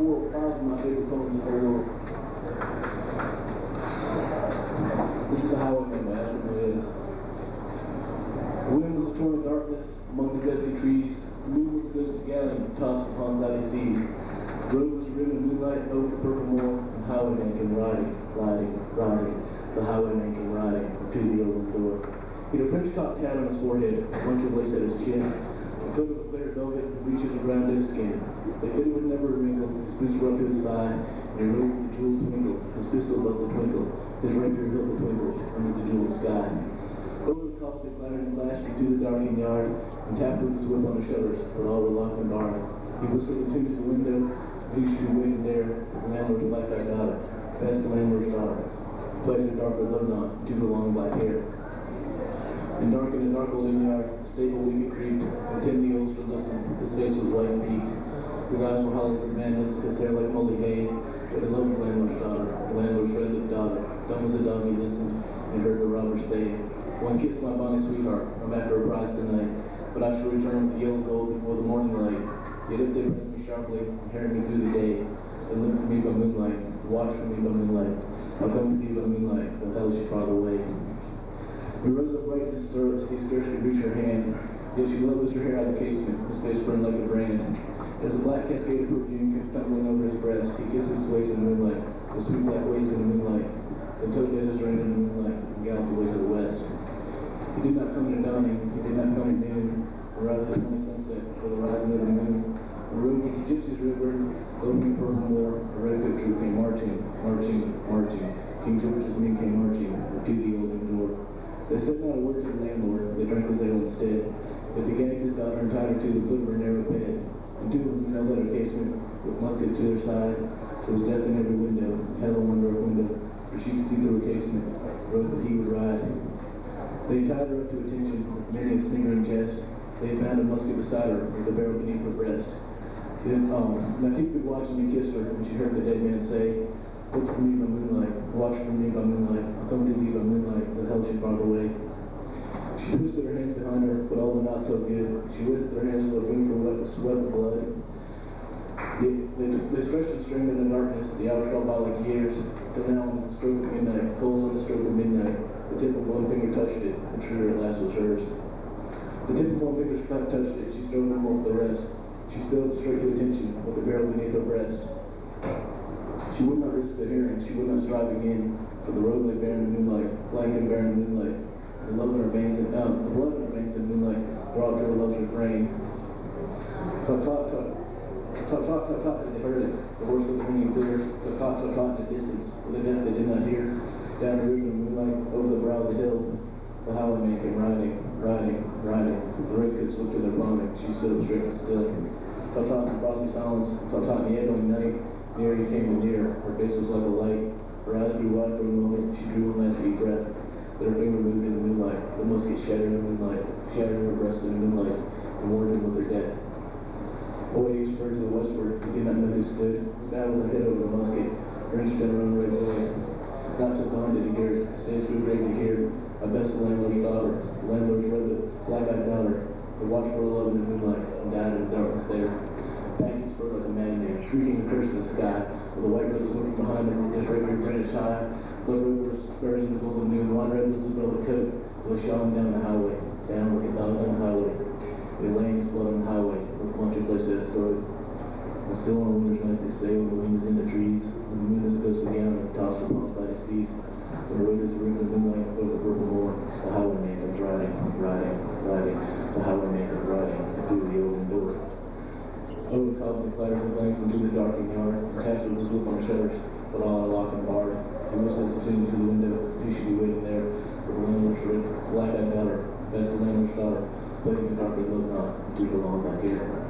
four or five of my favorite poems in the world. This is the Highwayman by Alfred Noyes. The wind was torn in darkness among the dusty trees. Moon was a ghostly galleon tossed upon cloudy seas. Road was rimmed in moonlight over the purple moor, and highwayman came riding, riding, riding. The highwayman came riding to the open door. He had a French cocked hat on his forehead, a bunch of lace at his chin, a coat of clear velvet, ground to his skin. They fitted with never wrinkle, his boots were up to his thigh, and he the jeweled twinkle, his pistol belts a twinkle, his rapier hilt a twinkle, under the jeweled sky. Over the cops they clattered and flashed into the darkened yard, and tapped with his whip on the shutters, but all were locked and barred. He whistled a tune to the window, and he should be waiting there, the landlord's black-eyed daughter, past the landlord's daughter, played in the dark with love knot, due to long black hair. And dark in the dark old yard, stable wicket creaked, and Tim the oldster listened. His face was white and peaked. Were hollow as madness, his hair like moldy hay. But he loved the landlord's daughter, the landlord's red-lipped daughter. Dumb as a he listened, and heard the robber say, One kiss, my bonny sweetheart, I'm after a prize tonight. But I shall return with the yellow gold before the morning light. Yet if they press me sharply, and harry me through the day, then look for me by moonlight, watch for me by moonlight. I'll come to thee by moonlight, the hell she far away. We rose up right in his stirrups, he scarce could reach her hand. Yet she levels her hair out of the casement, his face burned like a brand. As a black cascade of perfume came tumbling over his breast, he kissed his waist in the moonlight, the sweet black waist in the moonlight. In his ring in the moonlight, and galloped away to the west. He did not come at dawning, he did not come at noon, or rather the sunset, or the rising of the moon. The was the gypsies' river, opening purple moor, a redcoat troop came marching, marching, marching. King George's men came marching, to the old door. They said not a word to the landlord, they drank his ale instead. But they gagged his daughter and tied her to the foot of her narrow bed. Two them knelt at her casement, with muskets to their side. There was death in every window, hell in one dark window, for she could see through her casement, road that he would ride. They tied her up to attention, many a sneering jest. They found a musket beside her, with the barrel beneath her breast. Then, um, now Cupid watched and kissed her, when she heard the dead man say, Look for me by moonlight, watch for me by moonlight, I'll come to thee by moonlight, the hell she far away. She twisted her hands behind her, but all were not so good. She lifted her hands to the room for wet, sweat and blood. The, they stretched and strained in the darkness, the hours fell by like years, till now on the stroke of midnight, full on the stroke of midnight, the tip of one finger touched it, and sure at last was hers. The tip of one finger's cut touched it, she strove no more for the rest. She stood straight to attention, with the barrel beneath her breast. She would not risk the hearing, she would not strive again, for the road lay bare in moonlight, blank and bare in moonlight. The love in veins and uh, the blood in veins in moonlight throbbed to her love's refrain. Tut tut tut. Tut tut tut tut, they heard it. The horse was ringing clear. Tut tut tut tut in the distance. With a death they did not hear. Down the river moonlight, over the brow of the hill. The highwayman came riding, riding, riding. The redcoats looked at their pony. She stood straight and still. Tut tut in the frosty silence. Tut tut in the echoing night. Near he came and near. Her face was like a light. Her eyes grew wide for a moment. She drew one last deep breath. But her finger moved in the moonlight. The musket shattered in the moonlight, shattered her breast in the moonlight, and warned with her death. Away he spurred to the westward. He did not know who stood. Now with her head over the musket, wrenched down her own right away. Not till dawn did he hear it. Stays too great to hear. I Bess the landlord's daughter, the landlord's red, black-eyed daughter, who watched for love in the moonlight and died in the darkness there. Back he spurred like a madman, shrieking a curse in the sky, with the white rose looking behind him, his rapier brandished high. Blood rivers spurs in the golden noon, one red was his velvet coat, was showing down the highway, down like a dog on the highway. They lay his blood on the highway, with a bunch of place at his throat. And still on a winter's night they say, when the wind is in the trees, the moon is ghostly down and tossed upon by the seas, the road is rings of moonlight over the purple moor, the highwayman comes riding, riding, riding, the highwayman comes riding through the open door. The cobs and clatters and flames into the darkened yard, taps with his whip on shutters, but all are locked and barred. He whistles the tune to the window, he should be waiting there, for the landlord's red, black-eyed daughter, Bess the landlord's daughter, playing the dark with love knot, deep along back here.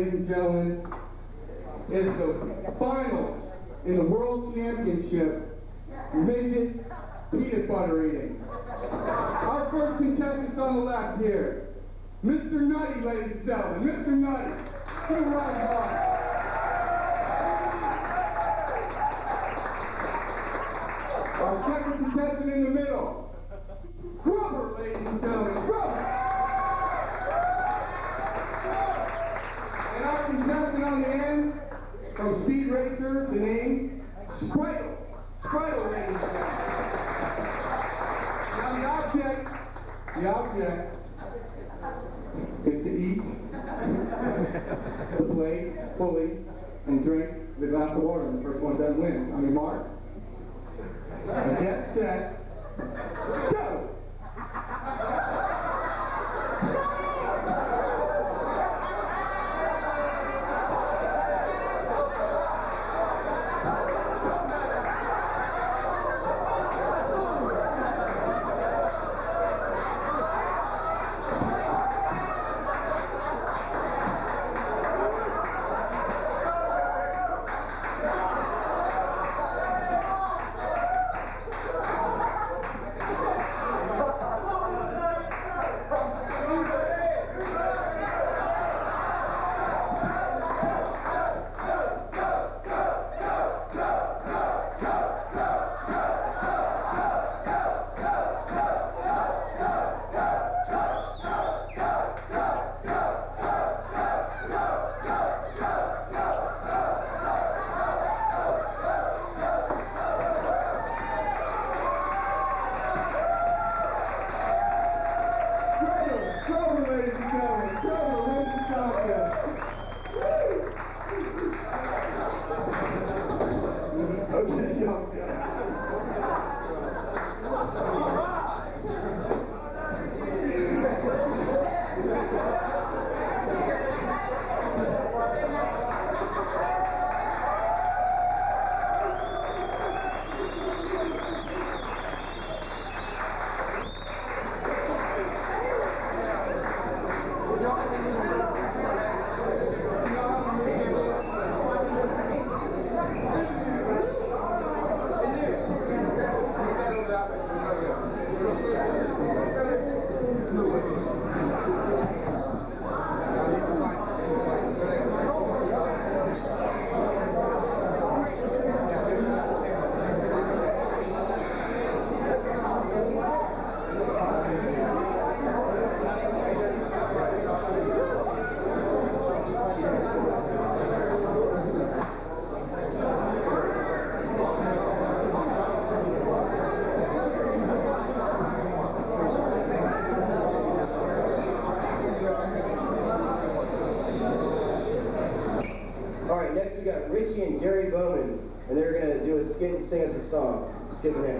ladies and gentlemen, is the finals in the World Championship midget peanut butter eating. Our first contestant's on the left here. Mr. Nutty, ladies and gentlemen. Mr. Nutty. Round of applause. Our second contestant in the middle. Grover, ladies and gentlemen. The object is to eat, to play fully, and drink the glass of water. And the first one done wins. On your mark. Get set. Go! 对不对？